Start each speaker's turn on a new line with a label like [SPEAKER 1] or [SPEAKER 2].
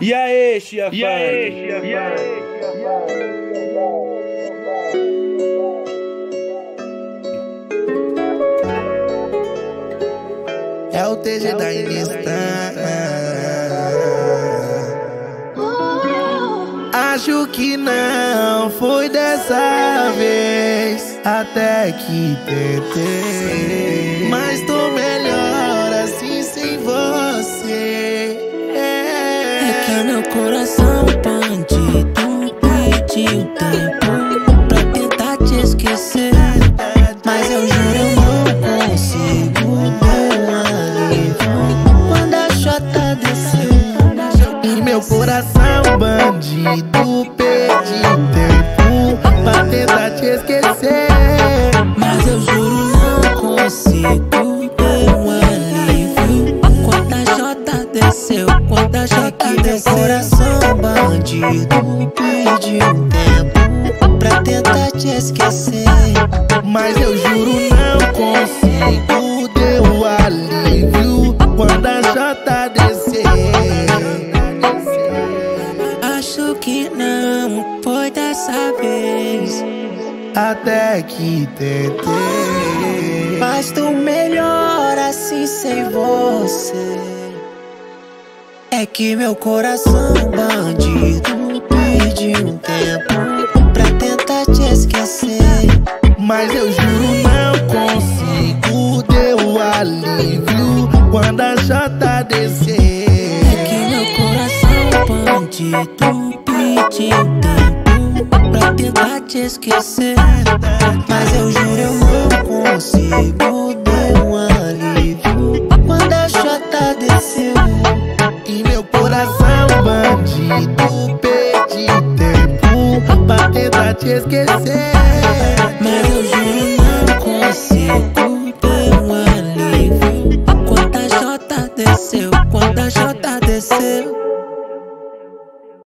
[SPEAKER 1] E aí, Chia
[SPEAKER 2] E aí, Chia
[SPEAKER 1] E aí,
[SPEAKER 3] É o TG da Insta. Acho que não foi dessa vez. Até que tentei. Mas tô
[SPEAKER 4] É que meu coração bandido pediu tempo pra tentar te esquecer. Mas eu juro eu não consigo um alívio quando a chota desceu.
[SPEAKER 3] E meu coração bandido pediu
[SPEAKER 4] A chota meu coração bandido pediu tempo pra tentar te esquecer.
[SPEAKER 3] Mas eu juro não consigo o alívio quando a Jota descer.
[SPEAKER 4] Acho que não foi dessa vez.
[SPEAKER 3] Até que tentei.
[SPEAKER 4] Mas tô melhor assim sem você. É que meu coração bandido pediu um tempo pra tentar te esquecer.
[SPEAKER 3] Mas eu juro não consigo o alívio quando a Jota descer.
[SPEAKER 4] É que meu coração bandido pediu um tempo pra tentar te esquecer.
[SPEAKER 3] Bandido pediu tempo pra tentar te esquecer.
[SPEAKER 4] Mas eu juro não consigo ter um alívio Quando a chota desceu, quando a chota desceu